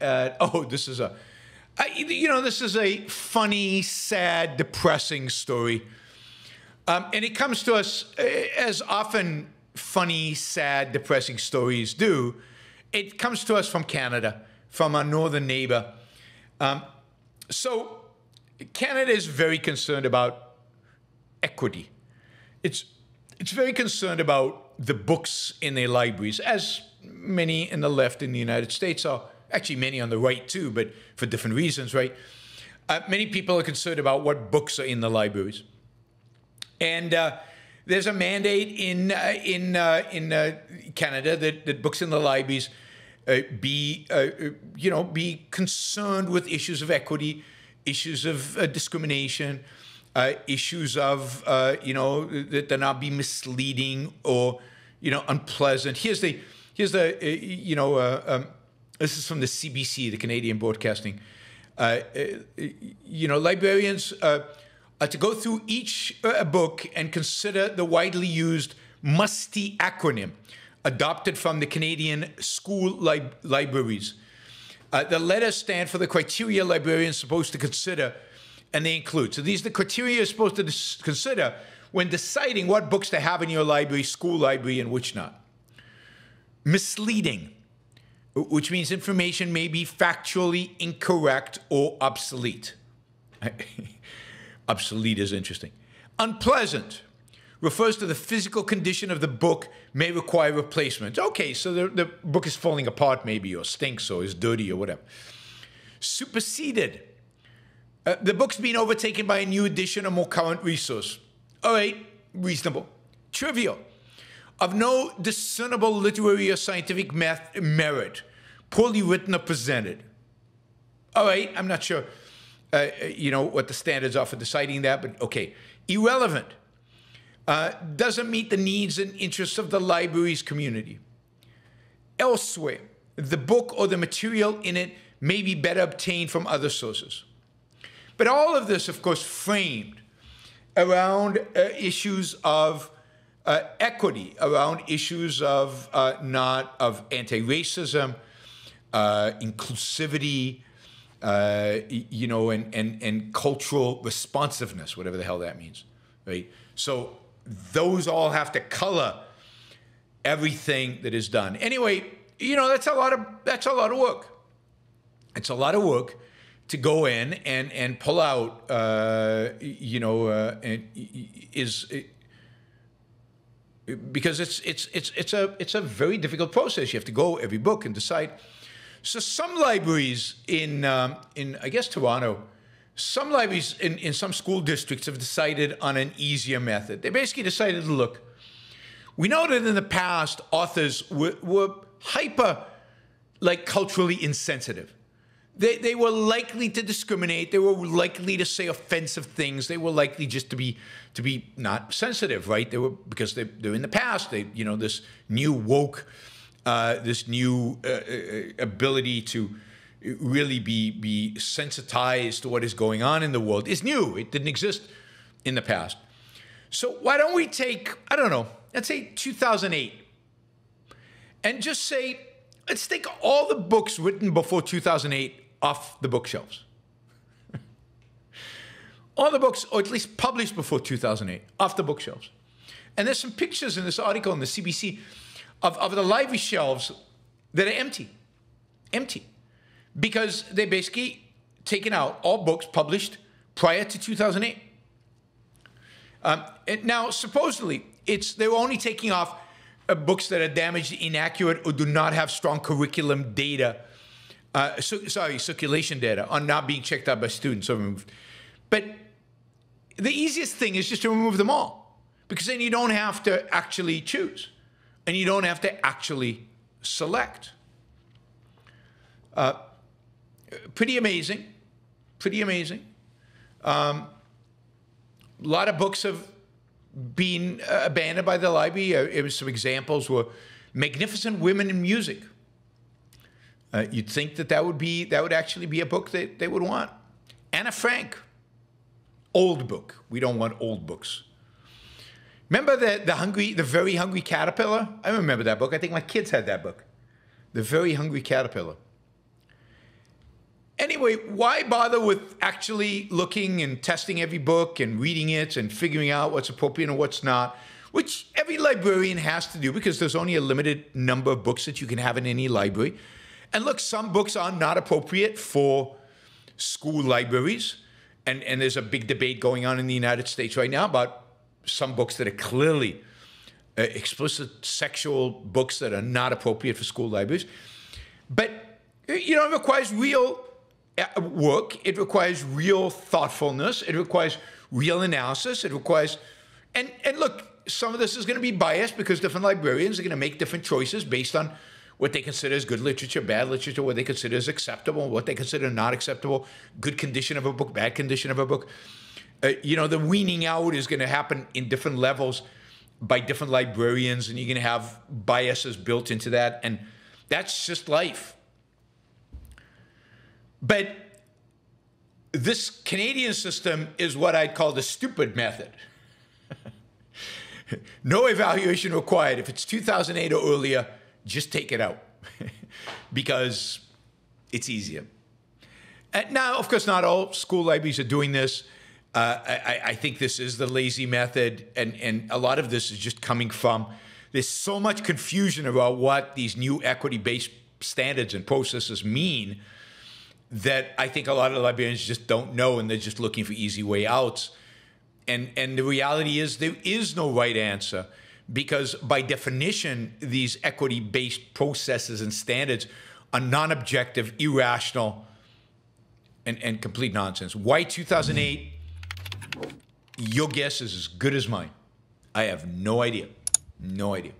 oh, this is a, I, you know, this is a funny, sad, depressing story. Um, and it comes to us uh, as often funny, sad, depressing stories do. It comes to us from Canada, from our northern neighbor. Um, so, Canada is very concerned about equity. It's, it's very concerned about the books in their libraries, as many in the left in the United States are. Actually, many on the right too, but for different reasons, right? Uh, many people are concerned about what books are in the libraries. And uh, there's a mandate in uh, in uh, in uh, Canada that, that books in the libraries uh, be you know be concerned with issues of equity, issues of discrimination, issues of you know that they're not be misleading or you know unpleasant. Here's the here's the you know um, this is from the CBC, the Canadian Broadcasting. you know librarians uh, to go through each uh, book and consider the widely used MUSTIE acronym adopted from the Canadian school li- libraries. Uh, the letters stand for the criteria librarians supposed to consider, and they include. So these are the criteria you're supposed to consider when deciding what books to have in your library, school library, and which not. Misleading, which means information may be factually incorrect or obsolete. Obsolete is interesting. Unpleasant refers to the physical condition of the book may require replacement. Okay, so the, the book is falling apart maybe or stinks or is dirty or whatever. Superseded. Uh, the book's being overtaken by a new edition or more current resource. All right, reasonable. Trivial. Of no discernible literary or scientific merit. Poorly written or presented. All right, I'm not sure uh, you know, what the standards are for deciding that, but okay. Irrelevant. Uh, doesn't meet the needs and interests of the library's community. Elsewhere, the book or the material in it may be better obtained from other sources. But all of this, of course, framed around uh, issues of uh, equity, around issues of uh, not of anti-racism, uh, inclusivity, uh, you know, and, and, and cultural responsiveness, whatever the hell that means, right? So those all have to color everything that is done. Anyway, you know, that's a lot of that's a lot of work. It's a lot of work to go in and and pull out, uh, you know, uh, is. Because it's it's it's it's a it's a very difficult process. You have to go every book and decide so some libraries in, um, in I guess, Toronto, some libraries in, in some school districts have decided on an easier method. They basically decided to look, we know that in the past, authors were, were hyper, like culturally insensitive. They, they were likely to discriminate. They were likely to say offensive things. They were likely just to be to be not sensitive, right? They were because they, they're in the past. They you know this new woke uh, this new uh, uh, ability to really be be sensitized to what is going on in the world is new. It didn't exist in the past. So why don't we take I don't know, let's say 2008, and just say let's take all the books written before 2008 off the bookshelves. all the books, or at least published before 2008, off the bookshelves. And there's some pictures in this article in the CBC of, of the library shelves that are empty. Empty. Because they basically taken out all books published prior to 2008. Um, now, supposedly, it's they were only taking off uh, books that are damaged, inaccurate, or do not have strong curriculum data. Uh, so, sorry, circulation data on not being checked out by students or removed. But the easiest thing is just to remove them all, because then you don't have to actually choose and you don't have to actually select. Uh, pretty amazing, pretty amazing. Um, a lot of books have been uh, abandoned by the library. Uh, some examples were Magnificent Women in Music. Uh, you'd think that that would be that would actually be a book that they would want. Anna Frank, old book. We don't want old books. Remember the, the hungry, the very hungry caterpillar? I remember that book. I think my kids had that book. The very hungry caterpillar. anyway, why bother with actually looking and testing every book and reading it and figuring out what's appropriate and what's not? Which every librarian has to do because there's only a limited number of books that you can have in any library. And look, some books are not appropriate for school libraries. And, and there's a big debate going on in the United States right now about some books that are clearly uh, explicit sexual books that are not appropriate for school libraries. But, you know, it requires real uh, work, it requires real thoughtfulness, it requires real analysis, it requires, and, and look, some of this is going to be biased because different librarians are going to make different choices based on what they consider as good literature, bad literature, what they consider as acceptable, what they consider not acceptable, good condition of a book, bad condition of a book. Uh, you know, the weaning out is going to happen in different levels by different librarians, and you're going to have biases built into that, and that's just life. But this Canadian system is what I'd call the stupid method. no evaluation required. If it's 2008 or earlier, just take it out because it's easier. And now, of course, not all school libraries are doing this. Uh, I, I, think this is the lazy method, and, and a lot of this is just coming from there's so much confusion about what these new equity based standards and processes mean that I think a lot of librarians just don't know and they're just looking for easy way outs. And, and the reality is there is no right answer because by definition, these equity-based processes and standards are non-objective, irrational, and, and complete nonsense. Why 2008? Your guess is as good as mine. I have no idea. No idea.